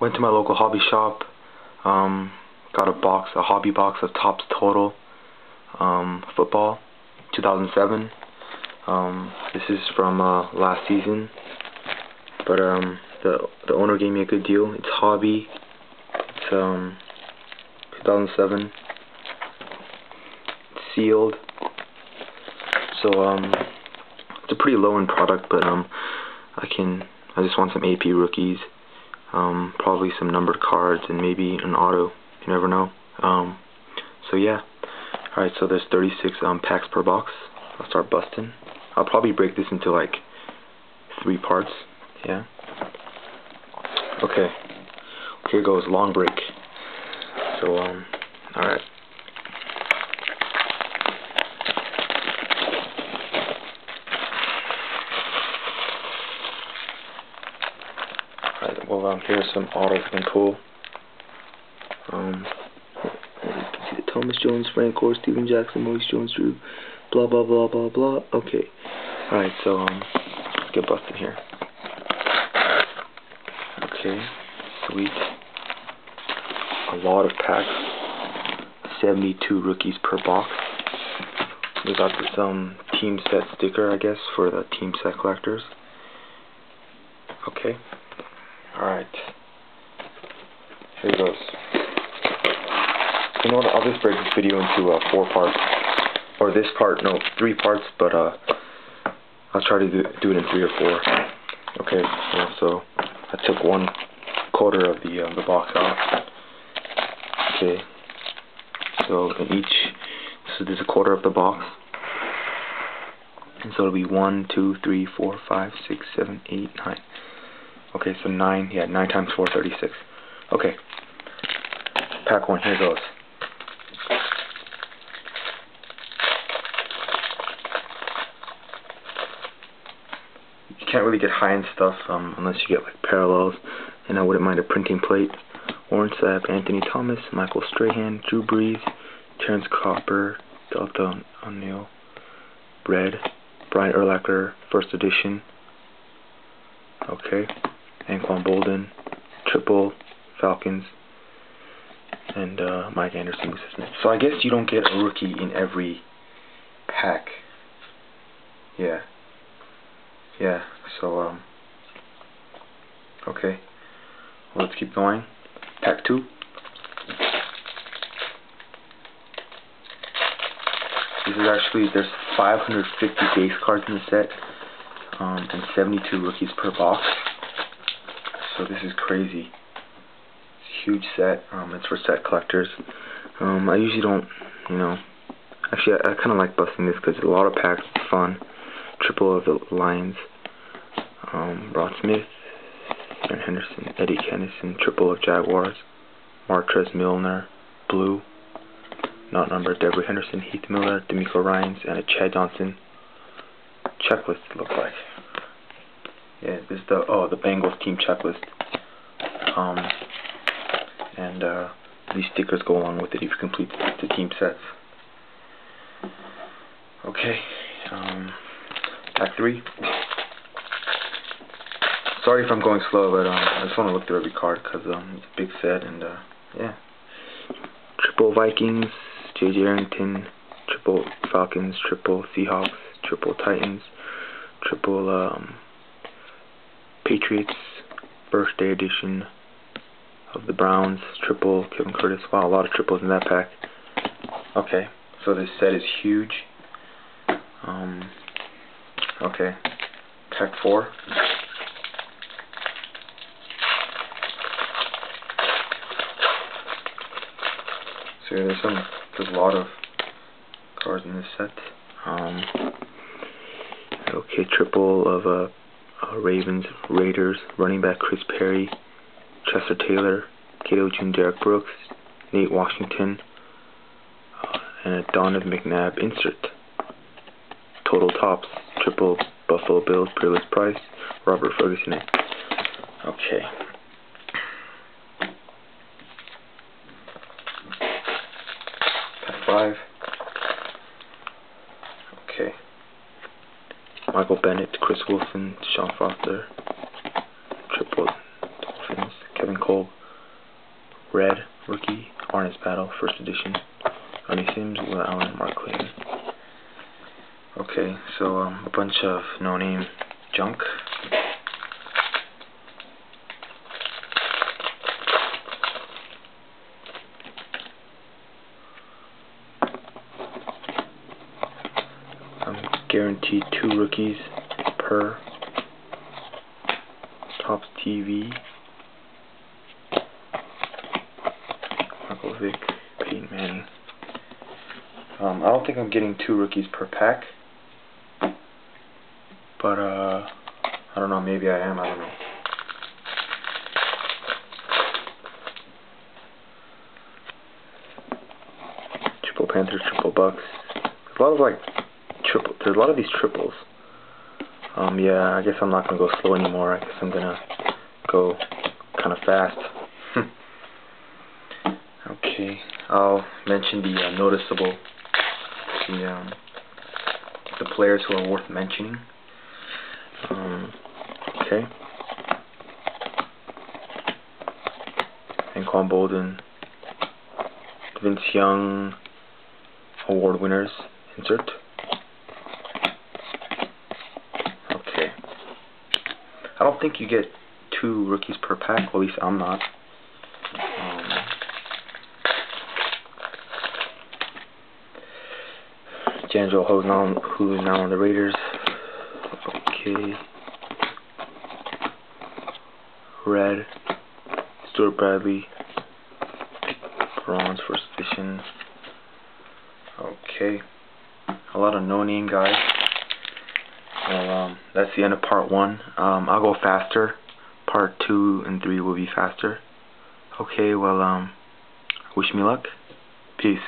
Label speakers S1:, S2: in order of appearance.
S1: went to my local hobby shop, um, got a box, a hobby box of Topps Total um, football, 2007. Um, this is from uh, last season, but um, the the owner gave me a good deal. It's hobby. It's um, 2007. It's sealed. So um, it's a pretty low end product, but um, I can. I just want some AP rookies um, probably some numbered cards, and maybe an auto. You never know. Um, so yeah. Alright, so there's 36 um, packs per box. I'll start busting. I'll probably break this into like three parts. Yeah. Okay. Here goes long break. So um. Alright. Here's some autos I can pull. Um, Thomas Jones, Frank Gore, Steven Jackson, Maurice Jones-Drew, blah blah blah blah blah. Okay. Alright, so um, let's get busted here. Okay, sweet. A lot of packs. 72 rookies per box. We got this um team set sticker, I guess, for the team set collectors. Okay. Alright. Here it goes. You know what, I'll just break this video into uh, four parts. Or this part, no, three parts, but uh, I'll try to do, do it in three or four. Okay, yeah, so I took one quarter of the, uh, the box out. Okay, so in each, so there's a quarter of the box. And so it'll be one, two, three, four, five, six, seven, eight, nine. Okay, so 9, yeah, 9 times 4, 36. Okay. Pack 1, here goes. You can't really get high-end stuff um, unless you get like parallels, and I wouldn't mind a printing plate. Warren Sapp, Anthony Thomas, Michael Strahan, Drew Brees, Terrence Copper, Deltha O'Neal, Red, Brian Urlacher, first edition. Okay. Anquan Boldin, Triple, Falcons, and uh, Mike Anderson. So I guess you don't get a rookie in every pack. Yeah. Yeah, so, um, okay. Well, let's keep going. Pack 2. This is actually, there's 550 base cards in the set, um, and 72 rookies per box so this is crazy. It's a huge set. Um, it's for set collectors. Um, I usually don't, you know, actually I, I kind of like busting this because a lot of packs. It's fun. Triple of the Lions. Um, Rod Smith, Aaron Henderson, Eddie Kennison, triple of Jaguars, Martrez Milner, Blue, not numbered, Devery Henderson, Heath Miller, DeMeco Ryans, and a Chad Johnson checklist, it looks like. Yeah, this is the oh the Bengals team checklist. Um, and uh, these stickers go along with it if you complete the team sets. Okay, um, pack three. Sorry if I'm going slow, but um, I just want to look through every card because um, it's a big set and uh, yeah. Triple Vikings, J.J. Arrington, triple Falcons, triple Seahawks, triple Titans, triple um, Patriots birthday edition of the Browns triple Kevin Curtis. Wow, a lot of triples in that pack. Okay, so this set is huge. Um, okay, pack four. So yeah, there's some, there's a lot of cards in this set. Um, okay, triple of a uh, Ravens, Raiders, running back Chris Perry, Chester Taylor, Cato June Derrick Brooks, Nate Washington, uh, and a Donovan McNabb insert. Total Topps, triple Buffalo Bills, Peerless Price, Robert Ferguson. Okay. five. Okay. Michael Bennett, Chris Wilson, Sean Foster, Triple Dolphins, Kevin Cole, Red rookie, Arnaz Battle, first edition. Ernie Sims, Will Allen, Mark Clayton. Okay, so um, a bunch of no-name junk. Guaranteed two rookies per Topps TV. Michael Vick, Peyton Manning. Um, I don't think I'm getting two rookies per pack. But, uh, I don't know, maybe I am, I don't know. Triple Panthers, triple Bucs. A lot of, like, triple, there's a lot of these triples. Um, yeah, I guess I'm not gonna go slow anymore, I guess I'm gonna go kind of fast. okay, I'll mention the uh, noticeable, the, um, the players who are worth mentioning. Um, okay. Anquan Boldin, Vince Young, award winners, insert. I don't think you get two rookies per pack, at least I'm not. Um, Jandro who's now, who's now on the Raiders. Okay. Red. Stewart Bradley. Bronze first edition. Okay. A lot of no-name guys. That's the end of part one. Um, I'll go faster. Part two and three will be faster. Okay, well, um, wish me luck. Peace.